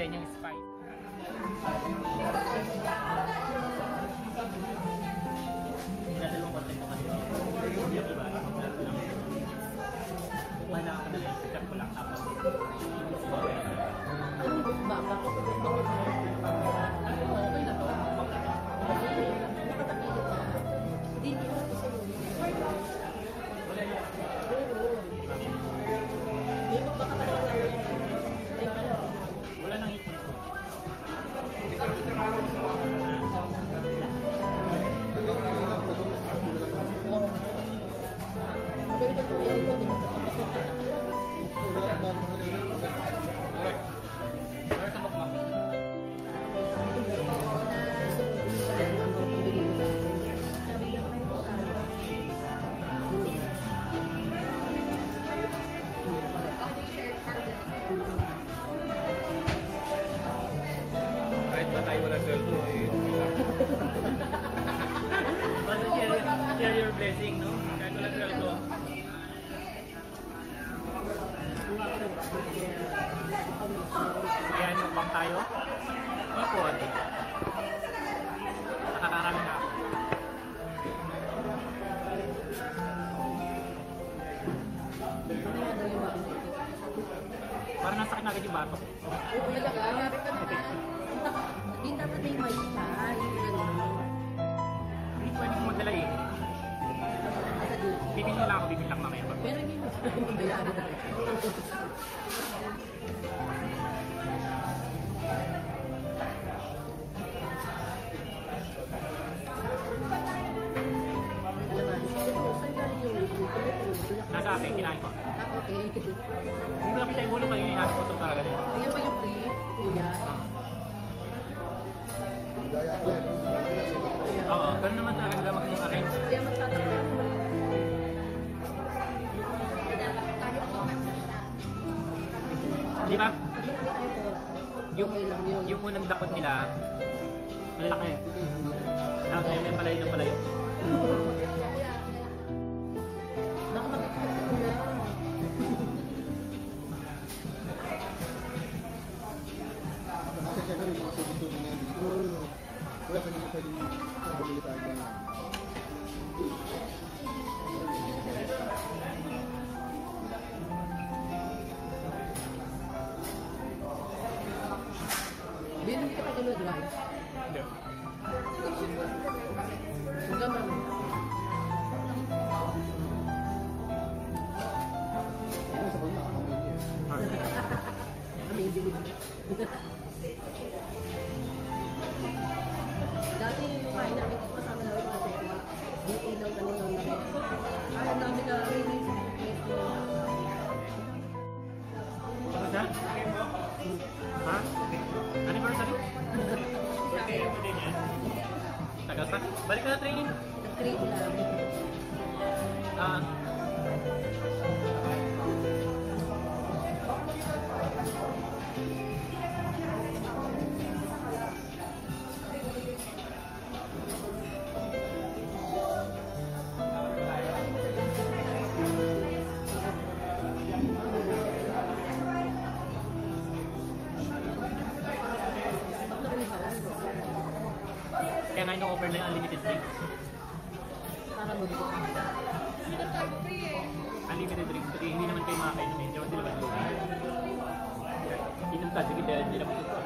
Then yung spice. Blessing, no? Kahit wala sweldo. Kaya mukbang tayo. Ipon. Nakakarami na. ako. Parang nasa akin agad yung bato. Oo, talaga. Harap ka na. Hindi dapat may may siya. Hindi ano. Hindi pwede kong magdala eh. Bibili lang ako, bibili lang mamaya. Pero hindi mo yung review? Nasa akin, kinain ko. Okay. Hindi ko nakita yung ulo pag yung ko ito talaga. Ayan ba yung free? Kuya? Oo, pero naman talaga mag-arrange. Kaya magtatakpan Di ba? Yung. Yung unang dakot nila, malaki. Tapos may may palayo ng palayo. Baka makikita ko na. Kasi syempre yung mga tututunan na dito. Wala pa nila pwedeng mabili tayo na. Bilang kita pa gano'n drive. Hindi. Hanggang ano? Ano sa mga nakakabili Kaya nga ino-offer na yung unlimited drinks. Para mo dito. Unlimited drinks. Kasi hindi naman kayo makakainom. Hindi naman mag-luwi. Inom ka, sige, hindi naman ito.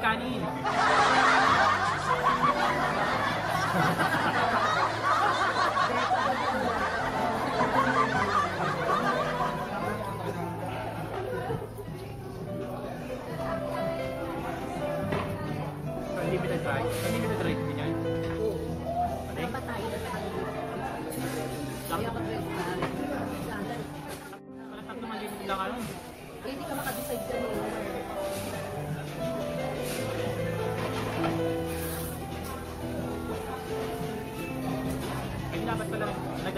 carinho.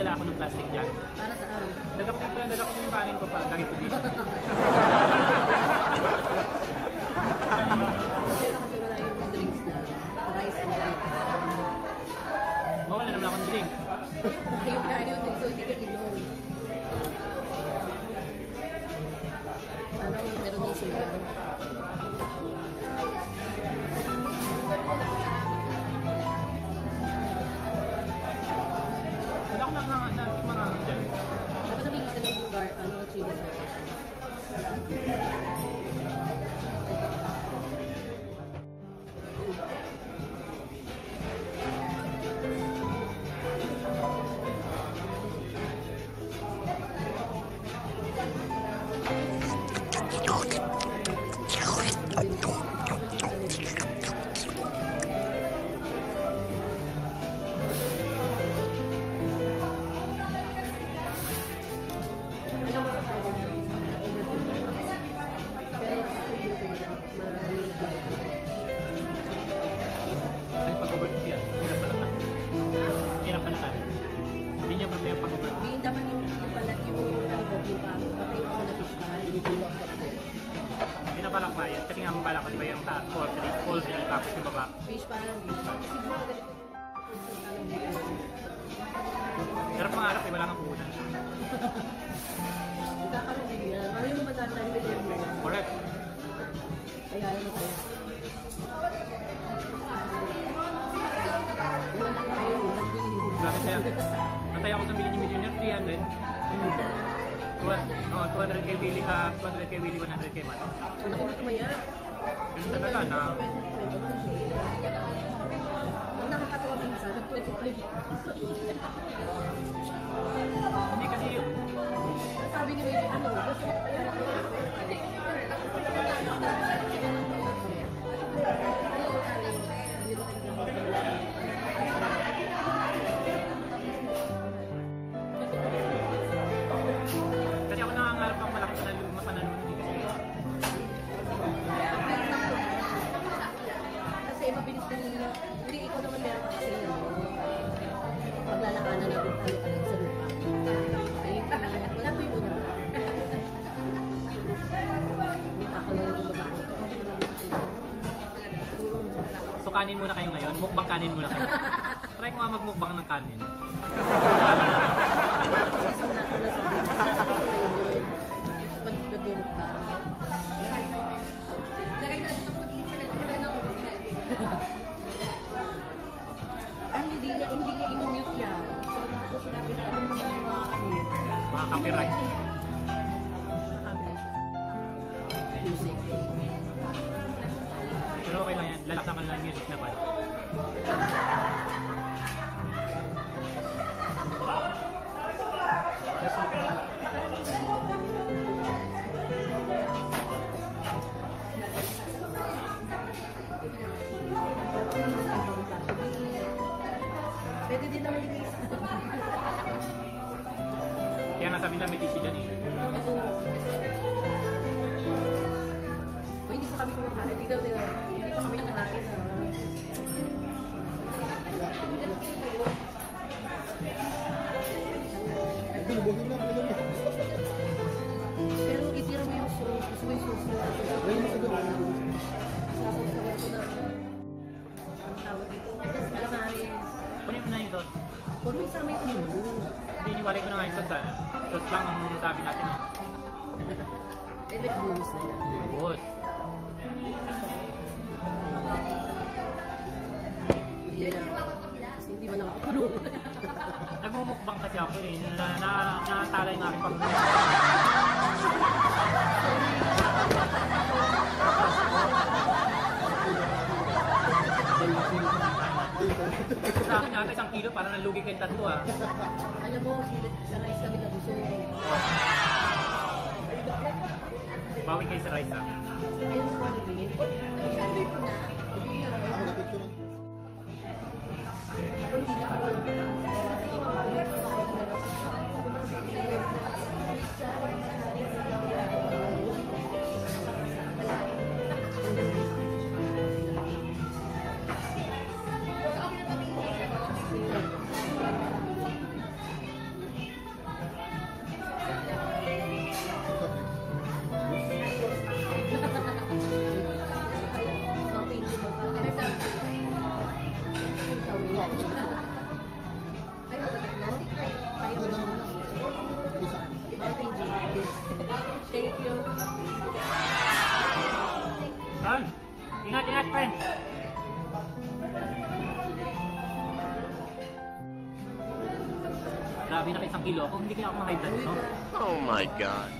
Nagdala ako ng plastic dyan. Para saan? Dala ko pala, dala ko yung kanin ko pa, dahil po dito. Yung. Mawala naman akong drink. Yung kaya yung so hindi ka inom. Nga pala ko, di ba yung taas, poultry, poultry, tapos yung baba. Fish lang. Siguro ganito. Pero pangarap, eh, wala kang puhunan. Din yan. Ano yung yung mga? Correct. Kaya ano tayo? Wala lang tayo. Grabe siya. Natay ako sa Mini Millionaire, 300. Tuwan, oh, 200k Willy, ah, 200k Willy, 100k man. Ano ko tumaya? Ganun talaga na, nakakatawa minsan, nag-25. hindi kasi yung, Sabi ni Baby, ano, gusto ko na kanin muna kayo ngayon, mukbang kanin muna kayo. Try ko nga magmukbang ng kanin. Kasi na May tissue dyan eh. Hindi pa kami kumakain. Hindi daw nga yung sauce. ah. Sauce lang ang sabi natin eh. Eh, may booze na yan. Boss. Hindi na. Kasi hindi mo nakakakulong. Nagmumukbang kasi ako eh. Na, na, nakatala yung aking pamilya. Akin ata isang kilo, parang nalugi kayong tatlo ah. Alam mo, sa rice kami nabusog. Bawi kayo sa rice ah. Ayun ano din. Sabi ko na. Na. Kilo ako, hindi kaya ako blood, no? Oh my god.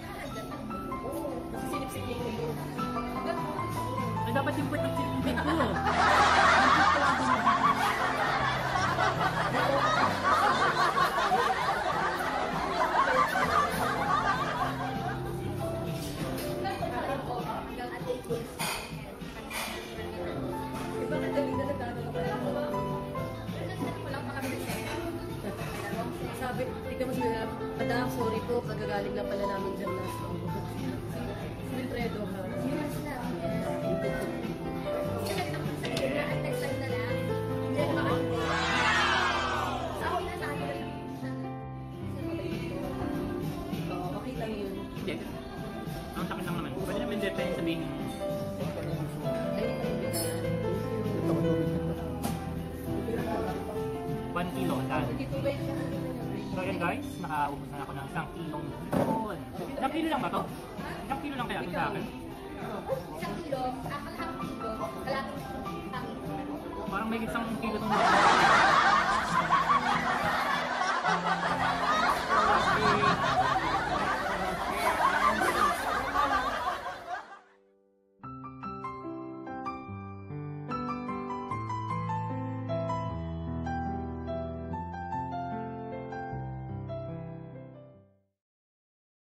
Ay, dapat yung puwet ng silipin ko. Sabi, mo sila, Madam, sorry po, kagagaling na pala namin dyan na. Si Wilfredo, ha? Oo, okay lang yun. Hindi. Ang sakit lang naman. Pwede naman din tayo sabihin, lang ko yung 1 kilo lang. So yun guys, nakaubos na ako ng isang kilong hipon. Ilang kilo lang ba to? Ilang kilo lang kaya ito sa akin? Isang kilo, ah, kalahati kilo, kalahati ang Parang may isang kilo itong Grabe.